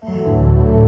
be